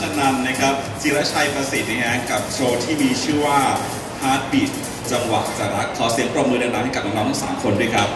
ชนันนะครับจิรชัยประสิทธิ์นะฮะกับโชว์ที่มีชื่อว่า Heartbeat จังหวะจะรักขอเสียงปรบมือดังๆให้กับน้องๆทั้งสามคนด้วยครับ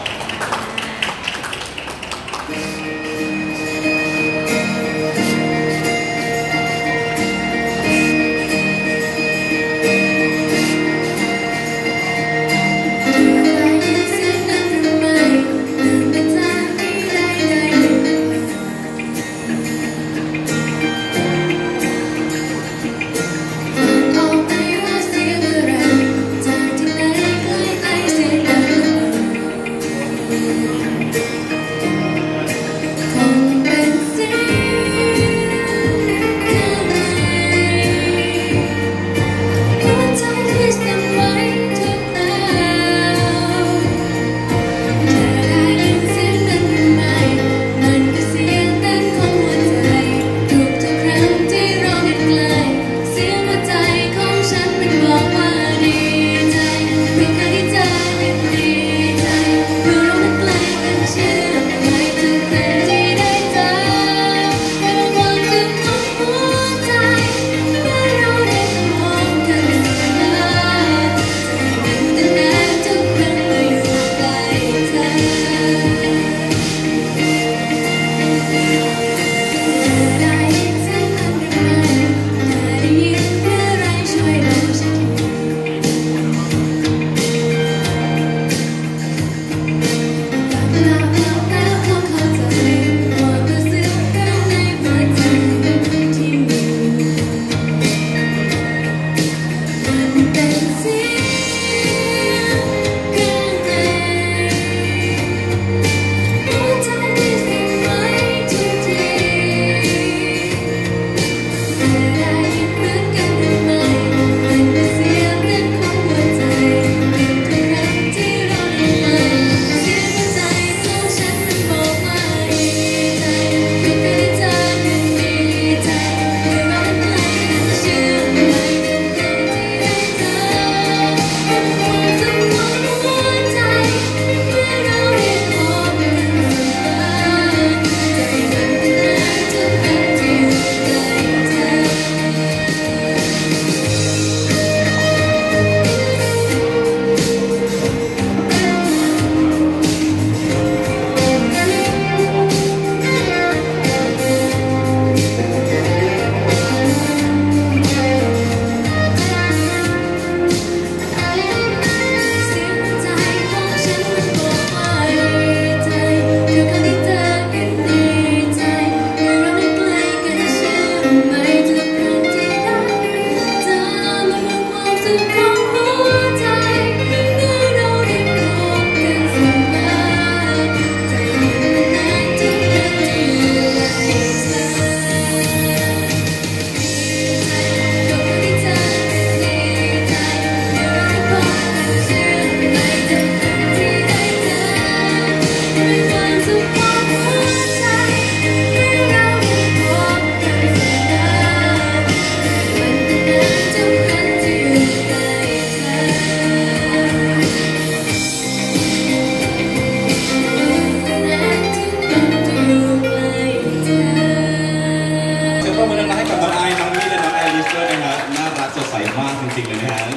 มากจริงๆเลยนะฮะ